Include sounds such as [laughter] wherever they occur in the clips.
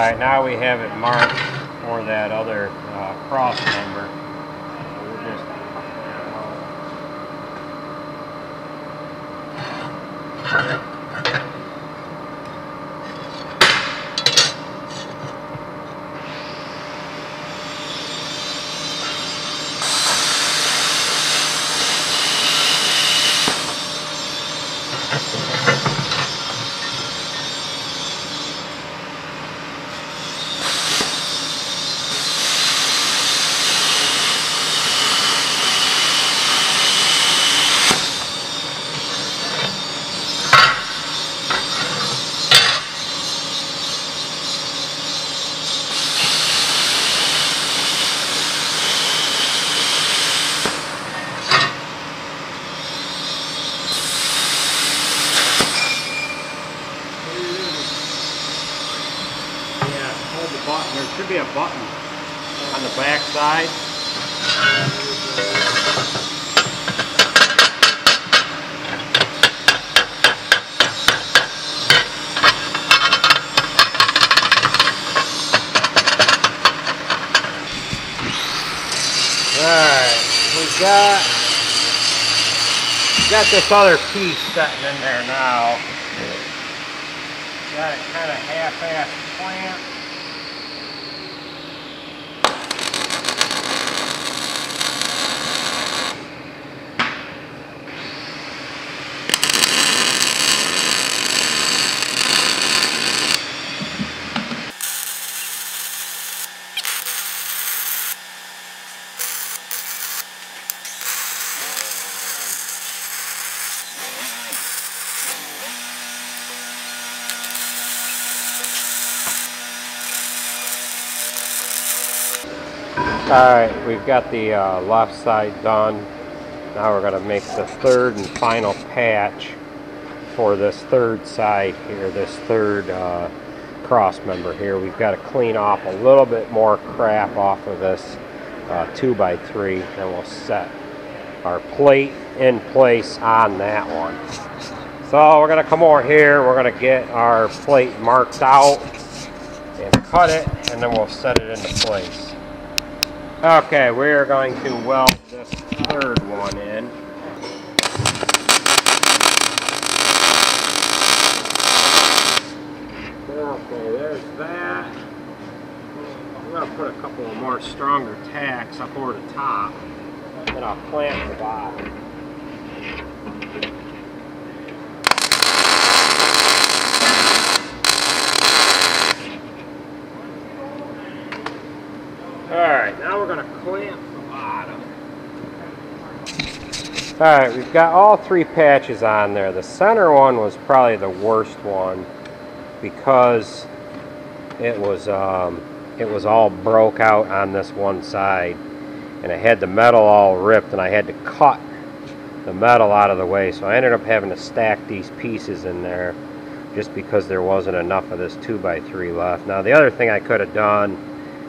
Alright, now we have it marked for that other uh, cross member. We'll just Yeah, hold the button. There should be a button on the back side. Alright, we got got this other piece sitting in there now. Got it kind of half-assed plant. Alright, we've got the uh, left side done. Now we're going to make the third and final patch for this third side here, this third uh, cross member here. We've got to clean off a little bit more crap off of this uh, 2x3 and we'll set our plate in place on that one. So we're going to come over here, we're going to get our plate marked out and cut it and then we'll set it into place. Okay, we're going to weld this third one in. Okay, there's that. I'm going to put a couple of more stronger tacks up over the top, and I'll clamp the bottom. Alright, now we're going to clamp the bottom. Alright, we've got all three patches on there. The center one was probably the worst one because it was um, it was all broke out on this one side and I had the metal all ripped and I had to cut the metal out of the way so I ended up having to stack these pieces in there just because there wasn't enough of this 2x3 left. Now the other thing I could have done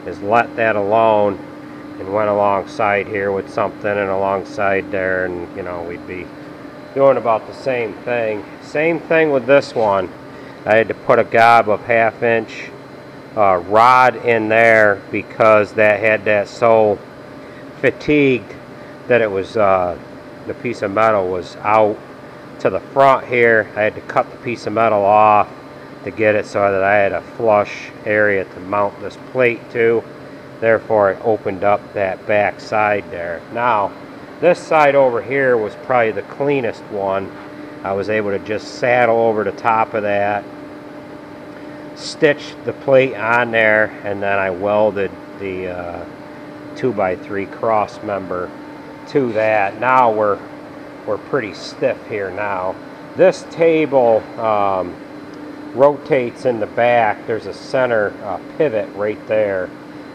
is let that alone and went alongside here with something and alongside there and you know we'd be doing about the same thing. Same thing with this one. I had to put a gob of half inch uh, rod in there because that had that so fatigued that it was uh, the piece of metal was out to the front here. I had to cut the piece of metal off to get it so that I had a flush area to mount this plate to. Therefore, it opened up that back side there. Now, this side over here was probably the cleanest one. I was able to just saddle over the top of that, stitch the plate on there, and then I welded the uh, 2x3 cross member to that. Now we're we're pretty stiff here now. This table um, rotates in the back. There's a center uh, pivot right there,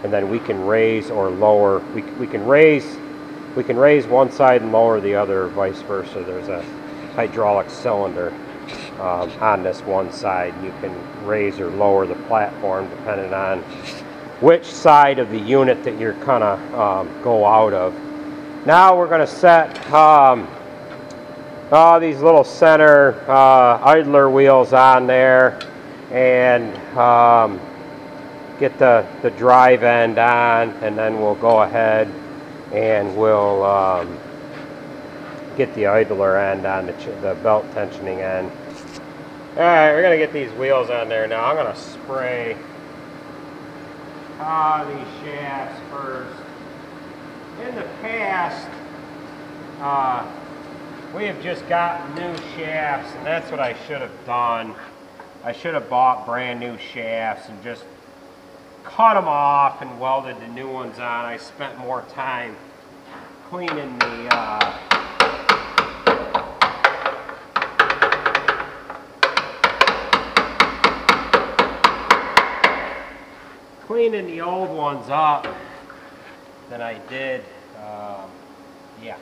and then we can raise or lower. We, we can raise we can raise one side and lower the other, vice versa. There's a hydraulic cylinder um, on this one side. You can raise or lower the platform depending on which side of the unit that you're gonna um, go out of. Now we're gonna set um, all these little center uh, idler wheels on there and um, get the, the drive end on, and then we'll go ahead and we'll um, get the idler end on the, the belt tensioning end. All right, we're gonna get these wheels on there now. I'm gonna spray ah, these shafts first. In the past, uh, we have just got new shafts, and that's what I should have done. I should have bought brand new shafts and just cut them off and welded the new ones on. I spent more time cleaning the uh, cleaning the old ones up than I did. Um, yeah.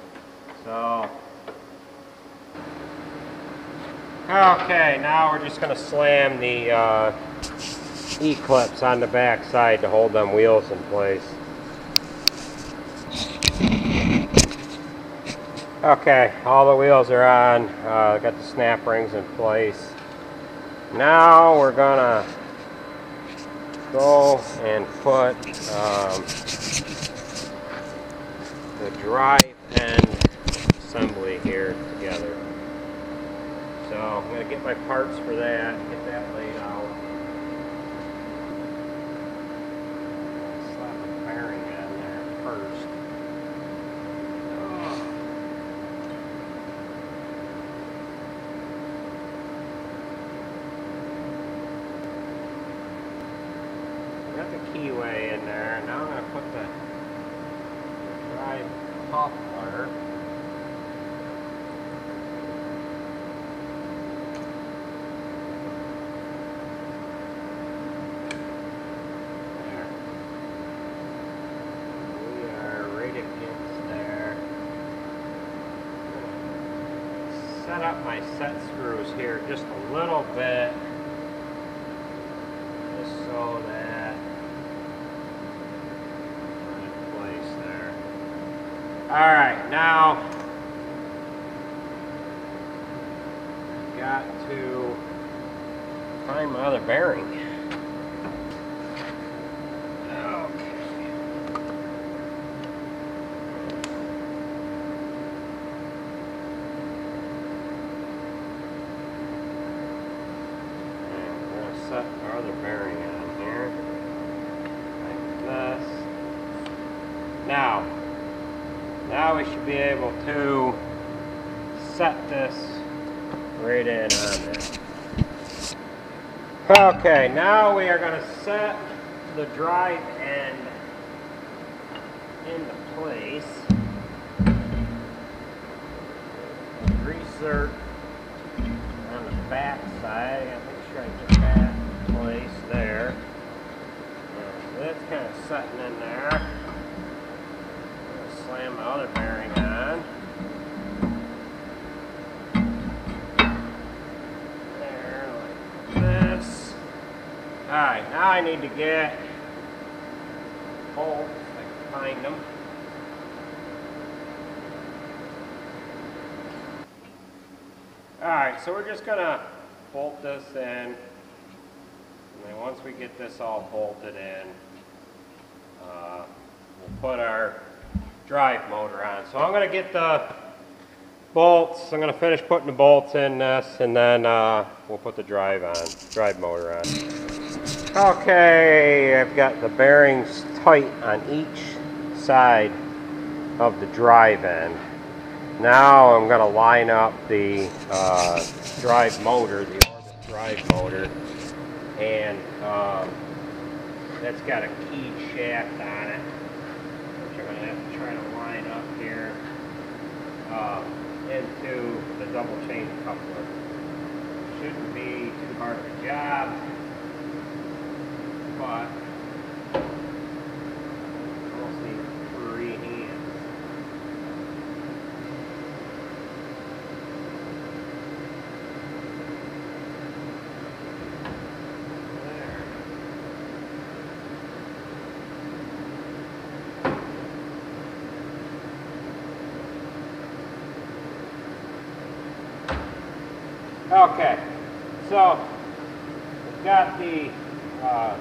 So. Okay, now we're just going to slam the uh, E-clips on the back side to hold them wheels in place. Okay, all the wheels are on. Uh, got the snap rings in place. Now we're gonna go and put um, the drive end assembly here together. So I'm to get my parts for that, get that laid out. Slap a bearing in there first. Oh. Got the keyway in there. Now I'm going to put the drive there. Set up my set screws here just a little bit. Just so that we're in place there. Alright, now got to find my other bearing. Okay. And we're gonna set our other bearing on here. Like this. Now, we should be able to set this right in on there. Okay, now we are going to set the drive end into place. Greaser on the back side. I make sure I get that in place there. That's kind of setting in there. Slam my other bearing on. There, like this. Alright, now I need to get bolts. I can find them. Alright, so we're just gonna bolt this in. And then once we get this all bolted in, uh, we'll put our drive motor on. So I'm gonna get the bolts, I'm gonna finish putting the bolts in this and then uh, we'll put the drive on, drive motor on. Okay, I've got the bearings tight on each side of the drive end. Now I'm going to line up the uh, drive motor, the Orbit drive motor, and um, that's got a keyed shaft on it, which I'm going to have to try to line up here uh, into the double chain coupler. Shouldn't be too hard of a job, but almost need three hands. There. Okay, so we've got the uh,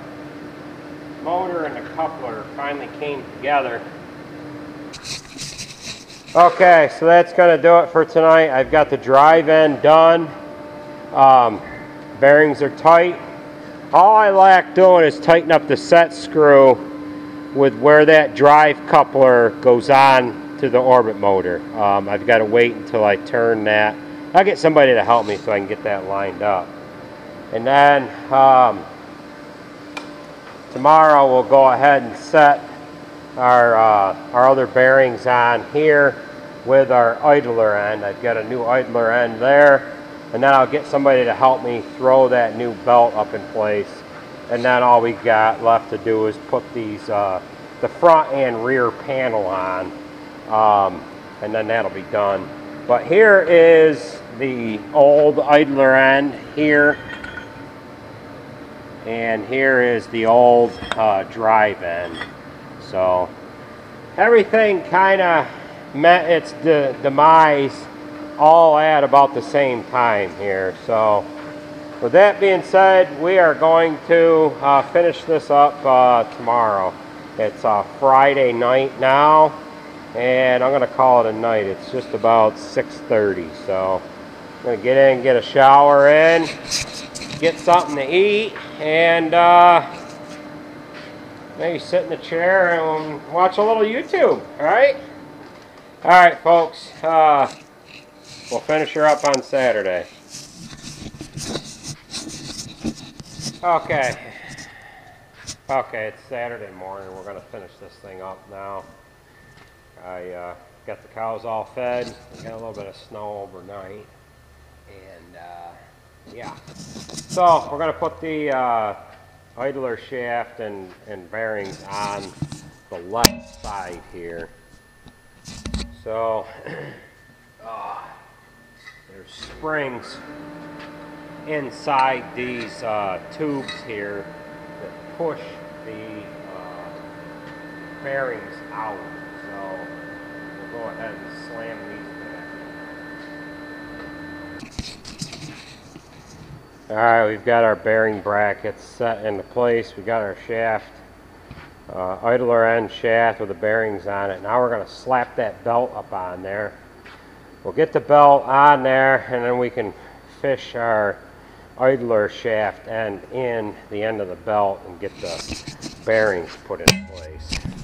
motor and the coupler finally came together. Okay, so that's going to do it for tonight. I've got the drive end done. Um, bearings are tight. All I lack doing is tighten up the set screw with where that drive coupler goes on to the orbit motor. Um, I've got to wait until I turn that. I'll get somebody to help me so I can get that lined up. And then um, tomorrow we'll go ahead and set our, uh, our other bearings on here with our idler end. I've got a new idler end there and then I'll get somebody to help me throw that new belt up in place and then all we got left to do is put these uh, the front and rear panel on um, and then that'll be done but here is the old idler end here and here is the old uh, drive end so everything kind of met its de demise all at about the same time here. So with that being said, we are going to uh, finish this up uh, tomorrow. It's uh, Friday night now, and I'm to call it a night. It's just about 6.30, so I'm to get in, get a shower in, get something to eat, and uh, maybe sit in the chair and watch a little YouTube, all right? All right, folks. Uh, We'll finish her up on Saturday. Okay. Okay, it's Saturday morning. We're to finish this thing up now. I uh, got the cows all fed. Got a little bit of snow overnight. And, uh, yeah. So, we're going to put the uh, idler shaft and, and bearings on the left side here. So, oh, [clears throat] there's springs inside these uh, tubes here that push the uh, bearings out. Go ahead and slam these back. Alright, we've got our bearing brackets set into place. We got our shaft, uh, idler end shaft with the bearings on it. Now we're going to slap that belt up on there. We'll get the belt on there and then we can fish our idler shaft end in the end of the belt and get the bearings put in place.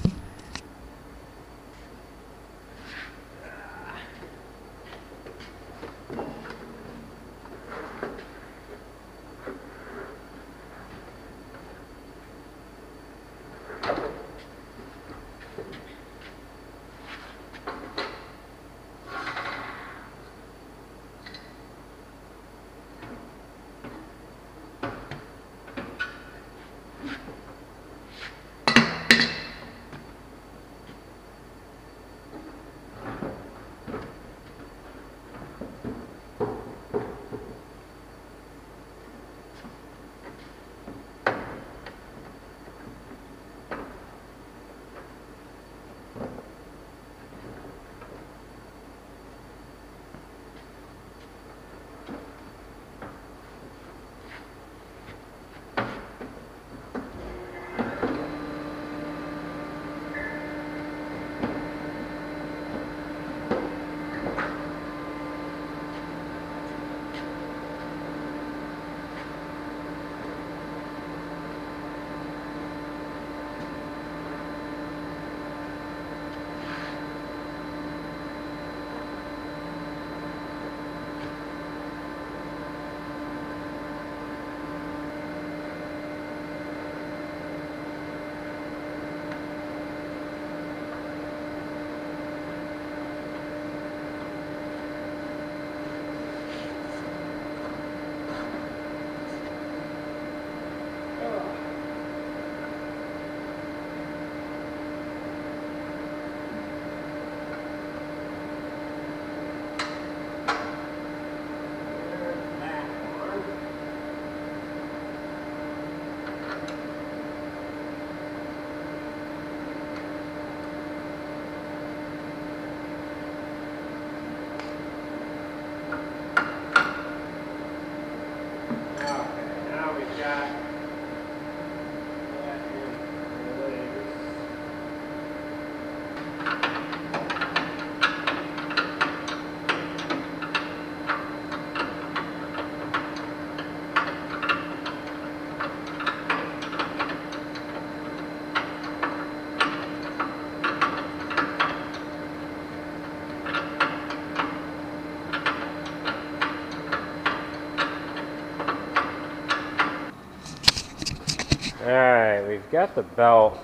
Got the belt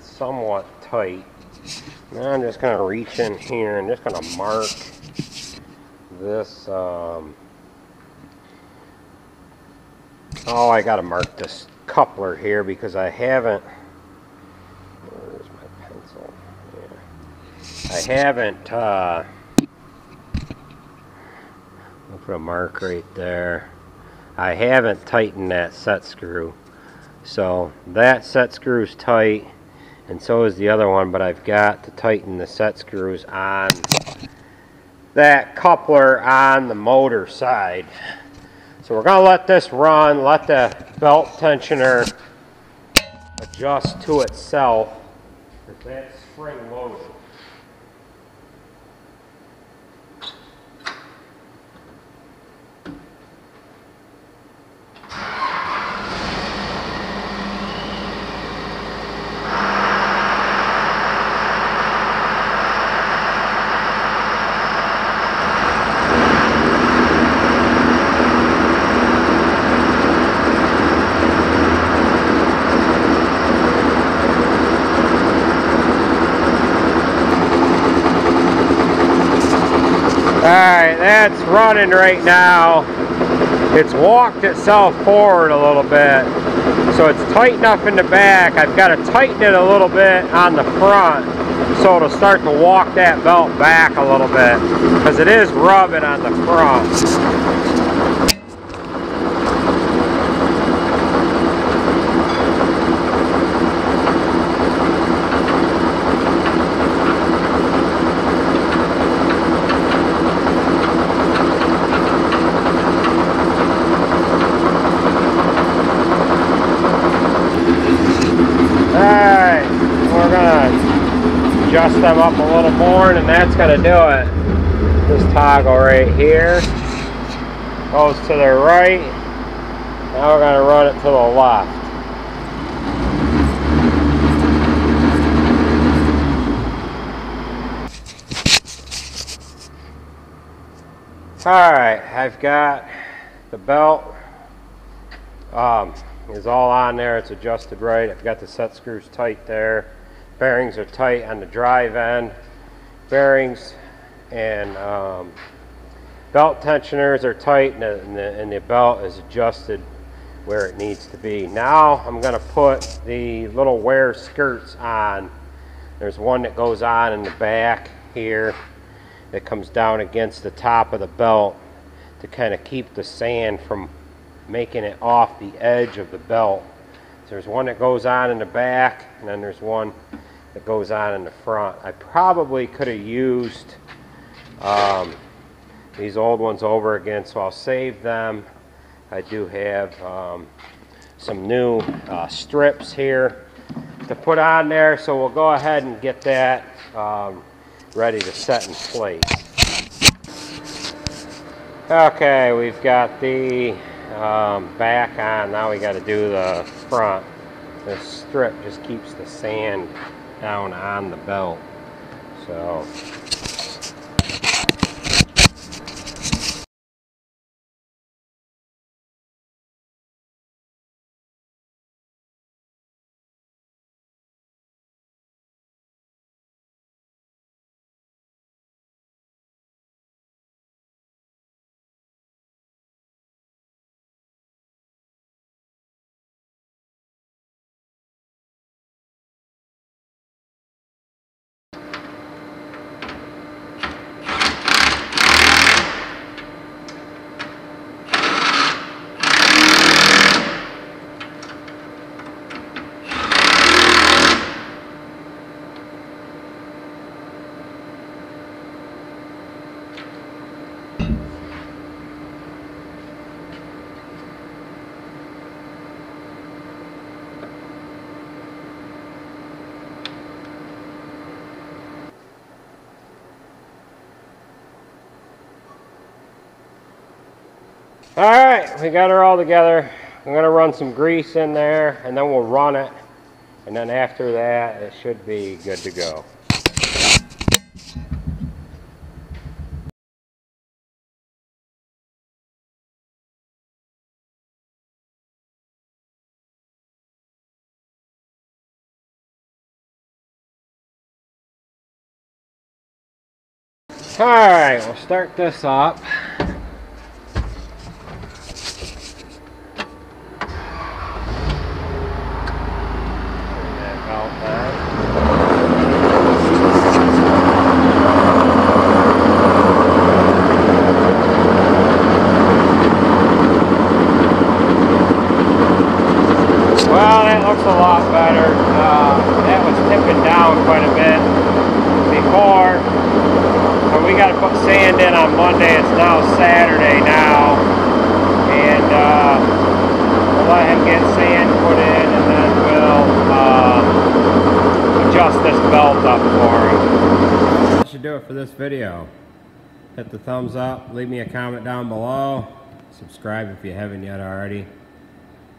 somewhat tight. Now I'm just going to reach in here and just going to mark this. Um, oh, I got to mark this coupler here because I haven't. Where's my pencil? Yeah. I haven't. Uh, I'll put a mark right there. I haven't tightened that set screw. So that set screws tight and so is the other one but I've got to tighten the set screws on that coupler on the motor side. So we're going to let this run, let the belt tensioner adjust to itself. That's spring loaded. Alright, that's running right now. It's walked itself forward a little bit. So it's tight enough in the back. I've got to tighten it a little bit on the front so it'll start to walk that belt back a little bit because it is rubbing on the front. Adjust them up a little more and that's going to do it. This toggle right here goes to the right. Now we're going to run it to the left. Alright, I've got the belt um, is all on there. It's adjusted right. I've got the set screws tight there bearings are tight on the drive end bearings and um, belt tensioners are tight and the, and, the, and the, belt is adjusted where it needs to be. Now I'm going to put the little wear skirts on. There's one that goes on in the back here that comes down against the top of the belt to kind of keep the sand from making it off the edge of the belt. There's one that goes on in the back and then there's one that goes on in the front. I probably could have used um, these old ones over again, so I'll save them. I do have um, some new uh, strips here to put on there, so we'll go ahead and get that um, ready to set in place. Okay, we've got the um, back on, now we got to do the front. This strip just keeps the sand down on the belt. So All right, we got her all together. I'm gonna run some grease in there and then we'll run it. And then after that, it should be good to go. All right, we'll start this up. That looks a lot better. Uh, that was tipping down quite a bit before. But we got to put sand in on Monday. It's now Saturday now. And uh, we'll let him get sand put in and then we'll uh, adjust this belt up for him. That should do it for this video. Hit the thumbs up, leave me a comment down below, subscribe if you haven't yet already.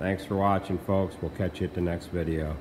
Thanks for watching, folks. We'll catch you at the next video.